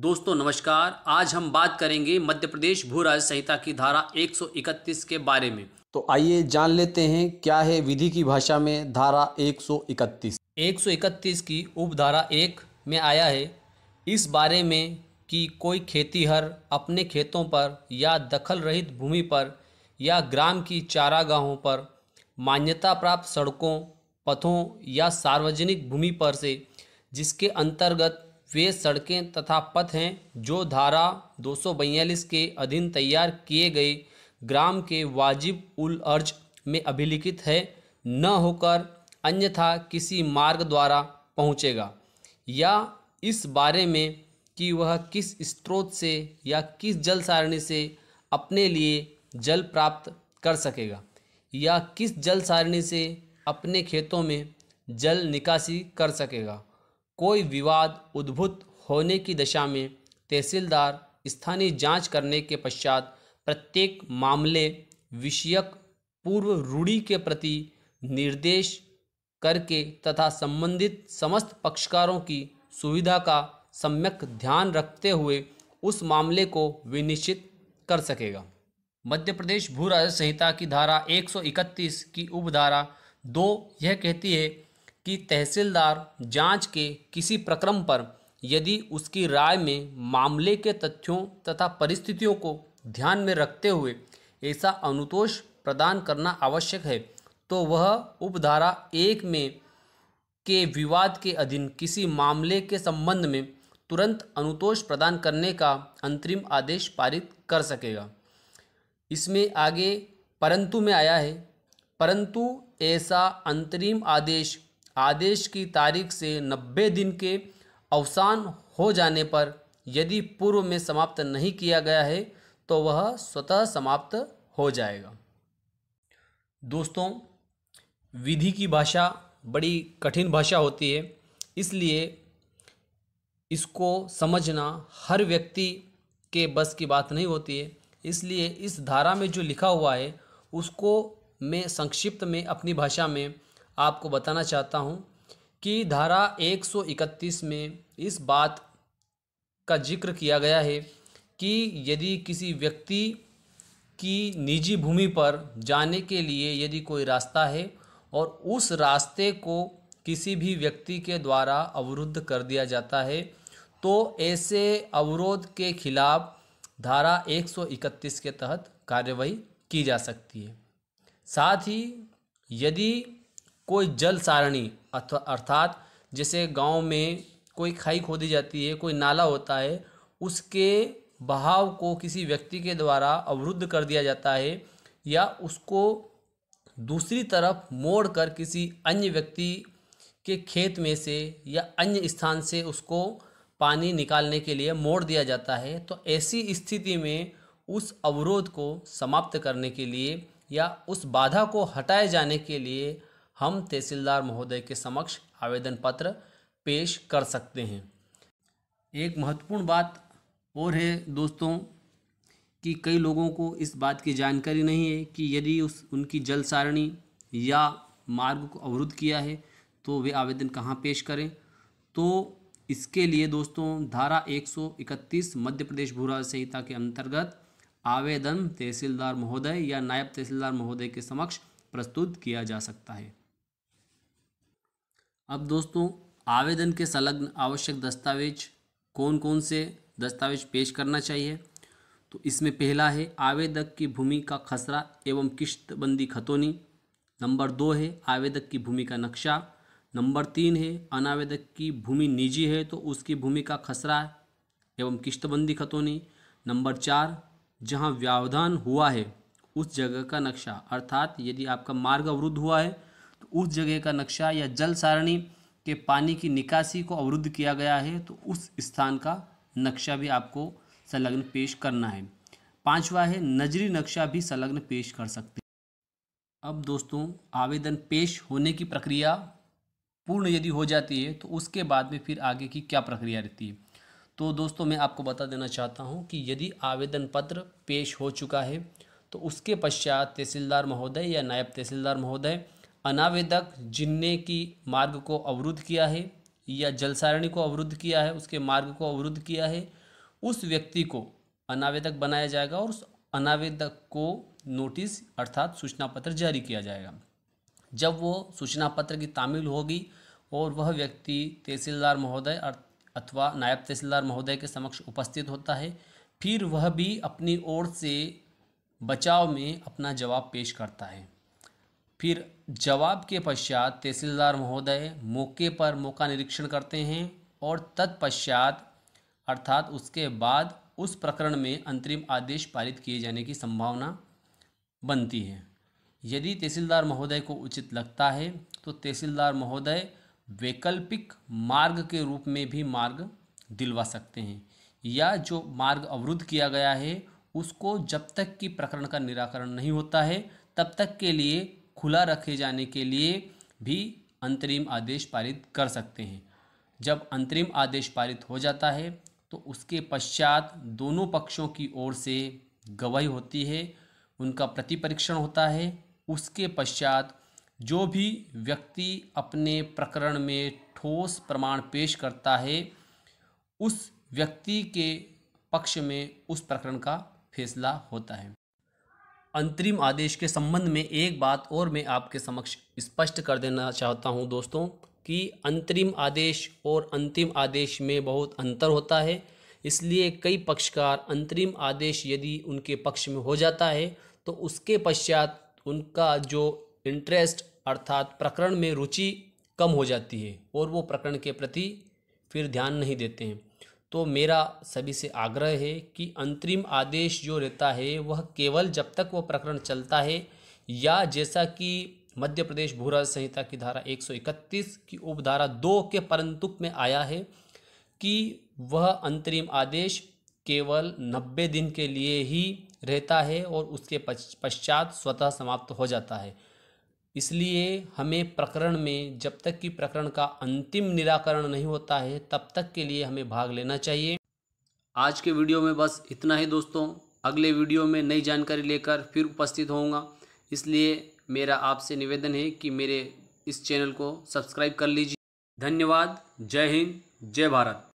दोस्तों नमस्कार। आज हम बात करेंगे मध्य प्रदेश भू राज्य संहिता की धारा 131 के बारे में। तो आइए जान लेते हैं क्या है विधि की भाषा में धारा 131 131 की उपधारा एक में आया है इस बारे में कि कोई खेतीहर अपने खेतों पर या दखल रहित भूमि पर या ग्राम की चारागाहों पर मान्यता प्राप्त सड़कों पथों या सार्वजनिक भूमि पर से जिसके अंतर्गत वे सड़कें तथा पथ हैं जो धारा दो सौ बयालीस के अधीन तैयार किए गए ग्राम के वाजिब उल अर्ज़ में अभिलिखित है, न होकर अन्यथा किसी मार्ग द्वारा पहुँचेगा। या इस बारे में कि वह किस स्रोत से या किस जल सारणी से अपने लिए जल प्राप्त कर सकेगा, या किस जल सारणी से अपने खेतों में जल निकासी कर सकेगा। कोई विवाद उद्भूत होने की दशा में तहसीलदार स्थानीय जाँच करने के पश्चात प्रत्येक मामले विषयक पूर्व रूढ़ी के प्रति निर्देश करके तथा संबंधित समस्त पक्षकारों की सुविधा का सम्यक ध्यान रखते हुए उस मामले को विनिश्चित कर सकेगा। मध्य प्रदेश भू राजस्व संहिता की धारा 131 की उपधारा दो यह कहती है कि तहसीलदार जाँच के किसी प्रक्रम पर यदि उसकी राय में मामले के तथ्यों तथा परिस्थितियों को ध्यान में रखते हुए ऐसा अनुतोष प्रदान करना आवश्यक है तो वह उपधारा एक में के विवाद के अधीन किसी मामले के संबंध में तुरंत अनुतोष प्रदान करने का अंतरिम आदेश पारित कर सकेगा। इसमें आगे परंतु में आया है, परंतु ऐसा अंतरिम आदेश आदेश की तारीख से नब्बे दिन के अवसान हो जाने पर यदि पूर्व में समाप्त नहीं किया गया है तो वह स्वतः समाप्त हो जाएगा। दोस्तों, विधि की भाषा बड़ी कठिन भाषा होती है, इसलिए इसको समझना हर व्यक्ति के बस की बात नहीं होती है। इसलिए इस धारा में जो लिखा हुआ है, उसको मैं संक्षिप्त में अपनी भाषा में आपको बताना चाहता हूँ कि धारा 131 में इस बात का ज़िक्र किया गया है कि यदि किसी व्यक्ति की निजी भूमि पर जाने के लिए यदि कोई रास्ता है और उस रास्ते को किसी भी व्यक्ति के द्वारा अवरुद्ध कर दिया जाता है तो ऐसे अवरोध के खिलाफ धारा 131 के तहत कार्यवाही की जा सकती है। साथ ही यदि कोई जल सारणी अर्थात जैसे गाँव में कोई खाई खोदी जाती है, कोई नाला होता है, उसके बहाव को किसी व्यक्ति के द्वारा अवरुद्ध कर दिया जाता है या उसको दूसरी तरफ़ मोड़ कर किसी अन्य व्यक्ति के खेत में से या अन्य स्थान से उसको पानी निकालने के लिए मोड़ दिया जाता है तो ऐसी स्थिति में उस अवरोध को समाप्त करने के लिए या उस बाधा को हटाए जाने के लिए हम तहसीलदार महोदय के समक्ष आवेदन पत्र पेश कर सकते हैं। एक महत्वपूर्ण बात और है दोस्तों, कि कई लोगों को इस बात की जानकारी नहीं है कि यदि उस, उनकी जल सारणी या मार्ग को अवरुद्ध किया है तो वे आवेदन कहाँ पेश करें? तो इसके लिए दोस्तों, धारा 131 मध्य प्रदेश भू संहिता के अंतर्गत आवेदन तहसीलदार महोदय या नायब तहसीलदार महोदय के समक्ष प्रस्तुत किया जा सकता है। अब दोस्तों, आवेदन के संलग्न आवश्यक दस्तावेज़ कौन कौन से दस्तावेज़ पेश करना चाहिए? तो इसमें पहला है, आवेदक की भूमि का खसरा एवं किश्तबंदी खतौनी। नंबर दो है, आवेदक की भूमि का नक्शा। नंबर तीन है, अनावेदक की भूमि निजी है तो उसकी भूमि का खसरा एवं किश्तबंदी खतौनी। नंबर चार, जहाँ व्यवधान हुआ है, उस जगह का नक्शा। अर्थात यदि आपका मार्ग अवरुद्ध हुआ है तो उस जगह का नक्शा या जल सारणी के पानी की निकासी को अवरुद्ध किया गया है तो उस स्थान का नक्शा भी आपको संलग्न पेश करना है। पांचवा है, नजरी नक्शा भी संलग्न पेश कर सकते हैं। अब दोस्तों, आवेदन पेश होने की प्रक्रिया पूर्ण यदि हो जाती है तो उसके बाद में फिर आगे की क्या प्रक्रिया रहती है? तो दोस्तों, मैं आपको बता देना चाहता हूँ कि यदि आवेदन पत्र पेश हो चुका है तो उसके पश्चात तहसीलदार महोदय या नायब तहसीलदार महोदय अनावेदक जिनने की मार्ग को अवरुद्ध किया है या जल सारणी को अवरुद्ध किया है, उसके मार्ग को अवरुद्ध किया है, उस व्यक्ति को अनावेदक बनाया जाएगा और उस अनावेदक को नोटिस अर्थात सूचना पत्र जारी किया जाएगा। जब वो सूचना पत्र की तामील होगी और वह व्यक्ति तहसीलदार महोदय अथवा नायब तहसीलदार महोदय के समक्ष उपस्थित होता है, फिर वह भी अपनी ओर से बचाव में अपना जवाब पेश करता है। फिर जवाब के पश्चात तहसीलदार महोदय मौके पर मौका निरीक्षण करते हैं और तत्पश्चात, अर्थात उसके बाद उस प्रकरण में अंतरिम आदेश पारित किए जाने की संभावना बनती है। यदि तहसीलदार महोदय को उचित लगता है तो तहसीलदार महोदय वैकल्पिक मार्ग के रूप में भी मार्ग दिलवा सकते हैं या जो मार्ग अवरुद्ध किया गया है, उसको जब तक कि प्रकरण का निराकरण नहीं होता है, तब तक के लिए खुला रखे जाने के लिए भी अंतरिम आदेश पारित कर सकते हैं। जब अंतरिम आदेश पारित हो जाता है तो उसके पश्चात दोनों पक्षों की ओर से गवाही होती है, उनका प्रतिपरीक्षण होता है। उसके पश्चात जो भी व्यक्ति अपने प्रकरण में ठोस प्रमाण पेश करता है, उस व्यक्ति के पक्ष में उस प्रकरण का फैसला होता है। अंतरिम आदेश के संबंध में एक बात और मैं आपके समक्ष स्पष्ट कर देना चाहता हूँ दोस्तों, कि अंतरिम आदेश और अंतिम आदेश में बहुत अंतर होता है। इसलिए कई पक्षकार अंतरिम आदेश यदि उनके पक्ष में हो जाता है तो उसके पश्चात उनका जो इंटरेस्ट अर्थात प्रकरण में रुचि कम हो जाती है और वो प्रकरण के प्रति फिर ध्यान नहीं देते हैं। तो मेरा सभी से आग्रह है कि अंतरिम आदेश जो रहता है, वह केवल जब तक वह प्रकरण चलता है, या जैसा कि मध्य प्रदेश भूरा संहिता की धारा 131 की उपधारा दो के परंतुक में आया है कि वह अंतरिम आदेश केवल 90 दिन के लिए ही रहता है और उसके पश्चात स्वतः समाप्त हो जाता है। इसलिए हमें प्रकरण में जब तक कि प्रकरण का अंतिम निराकरण नहीं होता है, तब तक के लिए हमें भाग लेना चाहिए। आज के वीडियो में बस इतना ही दोस्तों। अगले वीडियो में नई जानकारी लेकर फिर उपस्थित होऊँगा। इसलिए मेरा आपसे निवेदन है कि मेरे इस चैनल को सब्सक्राइब कर लीजिए। धन्यवाद। जय हिंद। जय भारत।